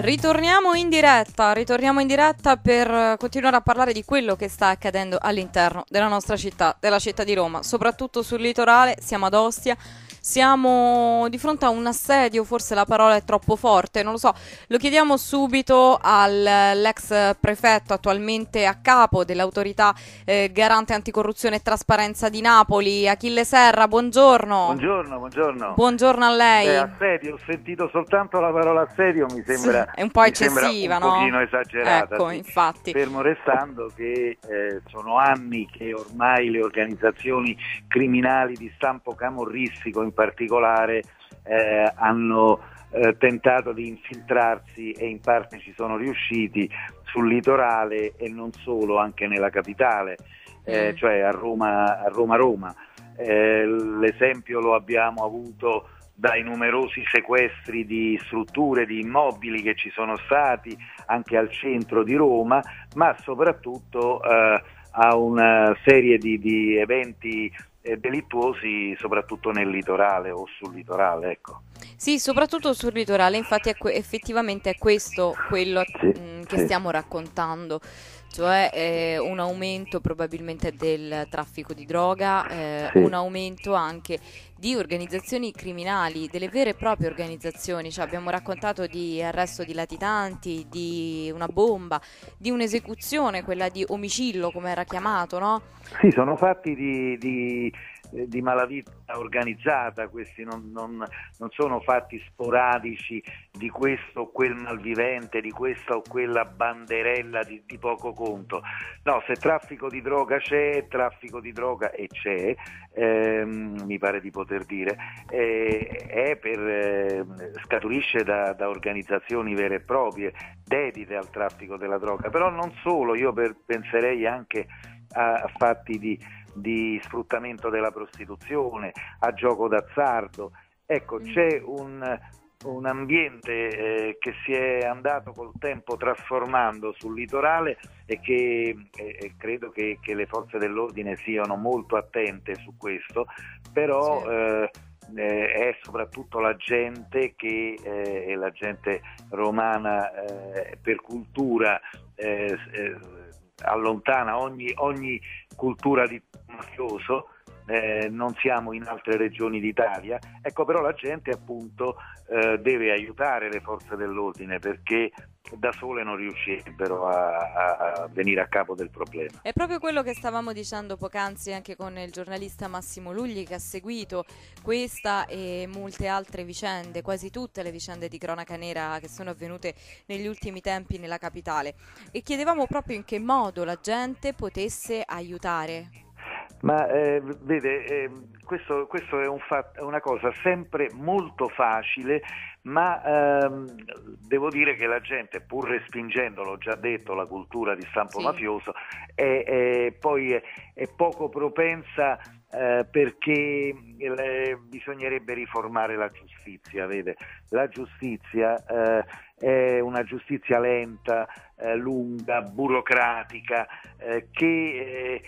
Ritorniamo in diretta, ritorniamo in diretta per continuare a parlare di quello che sta accadendo all'interno della nostra città, della città di Roma, soprattutto sul litorale, siamo ad Ostia siamo di fronte a un assedio, forse la parola è troppo forte, non lo so. Lo chiediamo subito all'ex prefetto attualmente a capo dell'autorità eh, garante anticorruzione e trasparenza di Napoli, Achille Serra, buongiorno. Buongiorno, buongiorno. Buongiorno a lei. Eh, assedio, ho sentito soltanto la parola assedio, mi sembra sì, è un po' eccessiva, un no? Un pochino esagerata. Ecco, sì. infatti. Fermo restando che eh, sono anni che ormai le organizzazioni criminali di stampo camorristico in particolare eh, hanno eh, tentato di infiltrarsi e in parte ci sono riusciti sul litorale e non solo, anche nella capitale, eh, mm. cioè a Roma, a Roma, Roma. Eh, l'esempio lo abbiamo avuto dai numerosi sequestri di strutture, di immobili che ci sono stati anche al centro di Roma, ma soprattutto eh, a una serie di, di eventi delittuosi soprattutto nel litorale o sul litorale. Ecco. Sì, soprattutto sul litorale, infatti è que- effettivamente è questo quello sì, mh, che sì. stiamo raccontando, cioè eh, un aumento probabilmente del traffico di droga, eh, Sì. un aumento anche di organizzazioni criminali, delle vere e proprie organizzazioni, cioè abbiamo raccontato di arresto di latitanti, di una bomba, di un'esecuzione, quella di omicidio come era chiamato, no? Sì, sono fatti di, di, di malavita organizzata, questi non, non- non sono fatti sporadici di questo o quel malvivente, di questa o quella banderella di, di poco conto. No, se traffico di droga c'è, traffico di droga e c'è, ehm, mi pare di poter dire, eh, per, ehm, scaturisce da, da organizzazioni vere e proprie dedite al traffico della droga, però non solo, io per- penserei anche a fatti di, di sfruttamento della prostituzione, a gioco d'azzardo. Ecco, Mm. c'è un, un ambiente eh, che si è andato col tempo trasformando sul litorale e che eh, credo che, che le forze dell'ordine siano molto attente su questo, però Sì. eh, è soprattutto la gente che eh, è la gente romana eh, per cultura allontana ogni, ogni cultura di mafioso, eh, non siamo in altre regioni d'Italia, ecco però la gente appunto eh, deve aiutare le forze dell'ordine perché da sole non riuscirebbero a, a- venire a capo del problema. È proprio quello che stavamo dicendo poc'anzi anche con il giornalista Massimo Lugli che ha seguito questa e molte altre vicende, quasi tutte le vicende di cronaca nera che sono avvenute negli ultimi tempi nella capitale e chiedevamo proprio in che modo la gente potesse aiutare. Ma eh, vede, eh, questo, questo è, un fat- è una cosa sempre molto facile, ma ehm, devo dire che la gente, pur respingendo, l'ho già detto, la cultura di stampo Sì. mafioso, è, è- poi è, è poco propensa eh, perché eh, bisognerebbe riformare la giustizia, vede? La giustizia eh, è una giustizia lenta, eh, lunga, burocratica, eh, che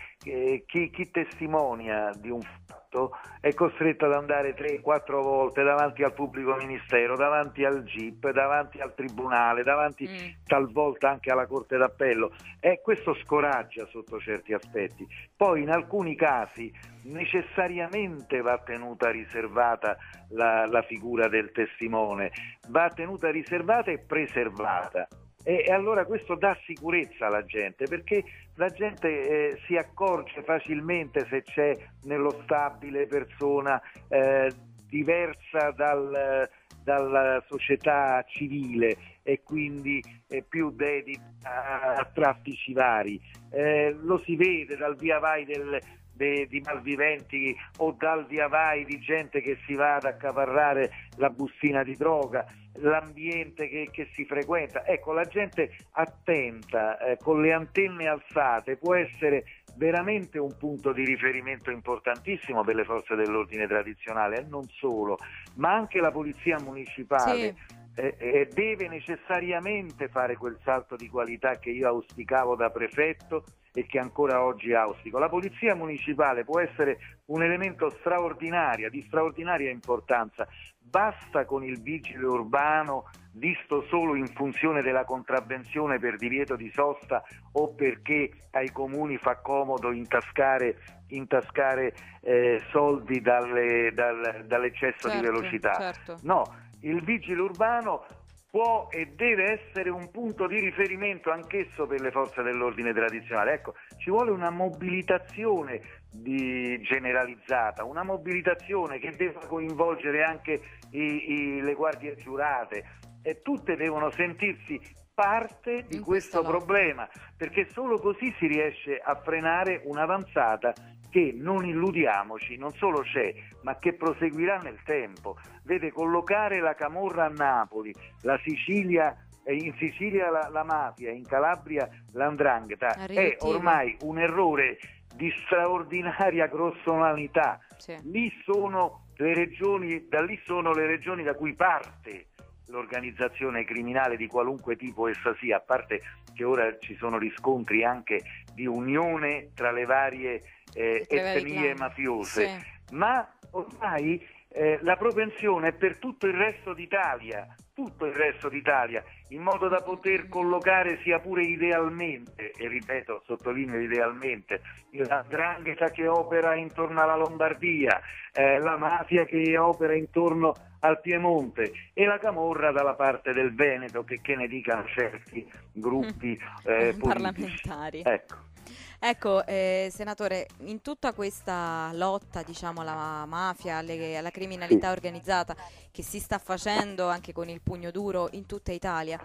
chi, chi testimonia di un fatto è costretto ad andare 3-4 volte davanti al pubblico ministero, davanti al GIP, davanti al tribunale, davanti Mm. talvolta anche alla Corte d'Appello e questo scoraggia sotto certi aspetti. Poi in alcuni casi necessariamente va tenuta riservata la, la figura del testimone, va tenuta riservata e preservata. E, e allora questo dà sicurezza alla gente perché la gente eh, si accorge facilmente se c'è nello stabile persona eh, diversa dal, dalla società civile e quindi è più dedita a, a traffici vari. Eh, lo si vede dal via vai del, de- di malviventi o dal via vai di gente che si va ad accaparrare la bustina di droga, l'ambiente che, che si frequenta. Ecco, la gente attenta, eh, con le antenne alzate, può essere veramente un punto di riferimento importantissimo per le forze dell'ordine tradizionale e non solo, ma anche la polizia municipale Sì. eh, eh, deve necessariamente fare quel salto di qualità che io auspicavo da prefetto e che ancora oggi auspico. La polizia municipale può essere un elemento straordinario, di straordinaria importanza. Basta con il vigile urbano visto solo in funzione della contravvenzione per divieto di sosta o perché ai comuni fa comodo intascare, intascare eh, soldi dalle, dal, dall'eccesso certo, di velocità. Certo. No, il vigile urbano può e deve essere un punto di riferimento anch'esso per le forze dell'ordine tradizionale. Ecco, ci vuole una mobilitazione di, generalizzata, una mobilitazione che deve coinvolgere anche i, i, le guardie giurate e tutte devono sentirsi parte di questo problema, perché solo così si riesce a frenare un'avanzata che non illudiamoci, non solo c'è, ma che proseguirà nel tempo. Vede collocare la Camorra a Napoli, la Sicilia eh, in Sicilia la, la mafia, in Calabria l'andrangheta, è ormai un errore di straordinaria grossolanità. Sì. Lì sono le regioni, da lì sono le regioni da cui parte l'organizzazione criminale di qualunque tipo essa sia, a parte che ora ci sono riscontri anche di unione tra le varie eh, etnie mafiose, sì. ma ormai eh, la propensione è per tutto il resto d'Italia, tutto il resto d'Italia, in modo da poter collocare sia pure idealmente, e ripeto, sottolineo idealmente, la drangheta che opera intorno alla Lombardia, eh, la mafia che opera intorno al Piemonte e la Camorra dalla parte del Veneto, che, che ne dicano certi gruppi eh, parlamentari. Ecco. Ecco, eh, senatore, in tutta questa lotta diciamo, alla mafia, alle, alla criminalità sì. organizzata che si sta facendo anche con il pugno duro in tutta Italia,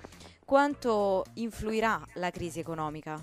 quanto influirà la crisi economica?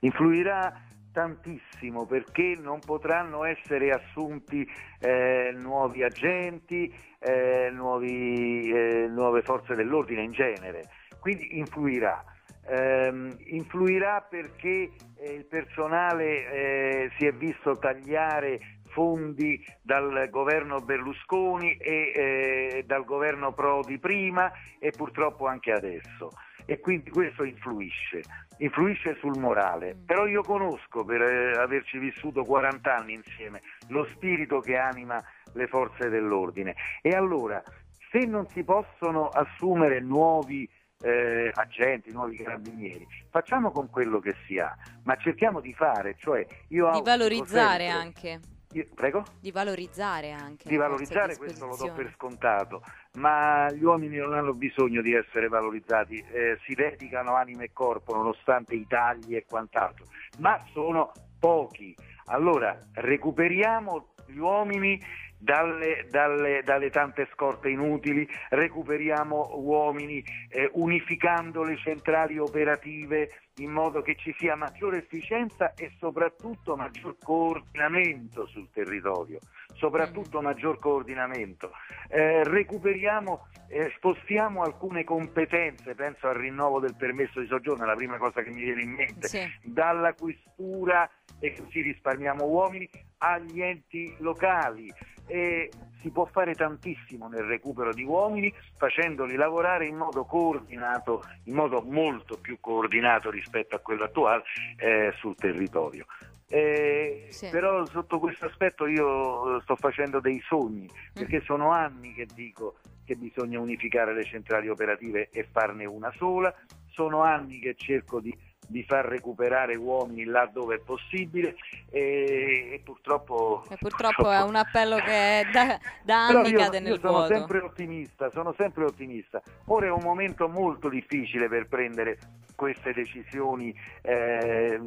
Influirà tantissimo perché non potranno essere assunti eh, nuovi agenti, eh, nuovi, eh, nuove forze dell'ordine in genere, quindi influirà ehm, influirà perché eh, il personale eh, si è visto tagliare fondi dal governo Berlusconi e eh, dal governo Prodi prima e purtroppo anche adesso e quindi questo influisce, influisce sul morale. Mm. Però io conosco, per eh, averci vissuto 40 anni insieme, lo spirito che anima le forze dell'ordine. E allora, se non si possono assumere nuovi eh, agenti, nuovi carabinieri. Facciamo con quello che si ha, ma cerchiamo di fare, cioè io di valorizzare sempre, anche. Io, prego? Di valorizzare anche. Di valorizzare questo lo do per scontato, ma gli uomini non hanno bisogno di essere valorizzati, eh, si dedicano anima e corpo nonostante i tagli e quant'altro, ma sono pochi. Allora recuperiamo gli uomini dalle, dalle, dalle, tante scorte inutili, recuperiamo uomini eh, unificando le centrali operative in modo che ci sia maggiore efficienza e soprattutto maggior coordinamento sul territorio, soprattutto maggior coordinamento. Eh, recuperiamo, eh, spostiamo alcune competenze, penso al rinnovo del permesso di soggiorno, è la prima cosa che mi viene in mente, sì. dalla questura e così risparmiamo uomini agli enti locali e si può fare tantissimo nel recupero di uomini facendoli lavorare in modo coordinato, in modo molto più coordinato rispetto a quello attuale eh, sul territorio. Eh, sì. Però sotto questo aspetto io sto facendo dei sogni, perché mm. sono anni che dico che bisogna unificare le centrali operative e farne una sola, sono anni che cerco di di far recuperare uomini là dove è possibile e, e purtroppo, e purtroppo, purtroppo, è un appello che da, da anni io, cade nel io sono vuoto. Sempre ottimista, sono sempre ottimista. Ora è un momento molto difficile per prendere queste decisioni eh,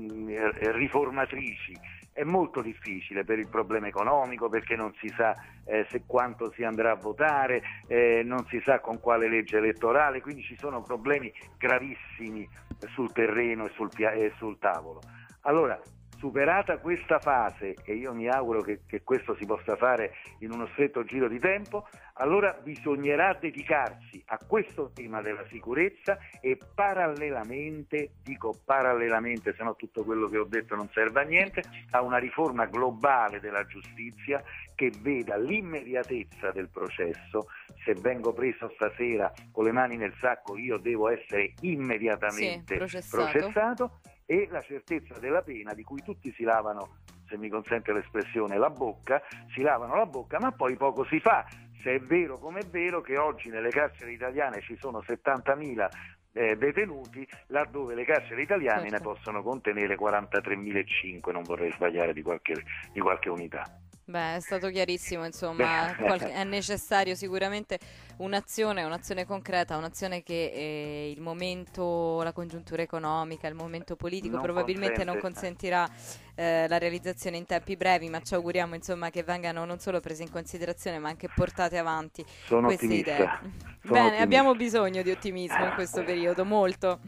riformatrici è molto difficile per il problema economico perché non si sa eh, se quanto si andrà a votare, eh, non si sa con quale legge elettorale, quindi ci sono problemi gravissimi sul terreno e sul, e sul tavolo. Allora, superata questa fase, e io mi auguro che, che, questo si possa fare in uno stretto giro di tempo, allora bisognerà dedicarsi a questo tema della sicurezza e parallelamente, dico parallelamente, se no tutto quello che ho detto non serve a niente, a una riforma globale della giustizia che veda l'immediatezza del processo. Se vengo preso stasera con le mani nel sacco io devo essere immediatamente sì, processato. processato e la certezza della pena di cui tutti si lavano, se mi consente l'espressione, la bocca, si lavano la bocca, ma poi poco si fa. se è vero come è vero che oggi nelle carceri italiane ci sono 70.000 eh, detenuti, laddove le carceri italiane certo. ne possono contenere 43.500, non vorrei sbagliare di qualche, di qualche unità. Beh, è stato chiarissimo, insomma, è necessario sicuramente un'azione, un'azione concreta, un'azione che eh, il momento, la congiuntura economica, il momento politico non probabilmente consente. non consentirà eh, la realizzazione in tempi brevi, ma ci auguriamo insomma che vengano non solo prese in considerazione ma anche portate avanti Sono queste ottimista. idee. Sono Bene, ottimista. abbiamo bisogno di ottimismo in questo periodo, molto.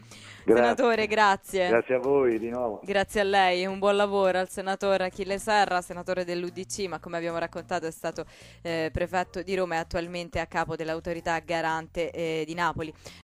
Grazie. Senatore, grazie. Grazie a voi di nuovo. Grazie a lei, un buon lavoro al senatore Achille Serra, senatore dell'UDC, ma come abbiamo raccontato è stato eh, prefetto di Roma e attualmente a capo dell'autorità garante eh, di Napoli.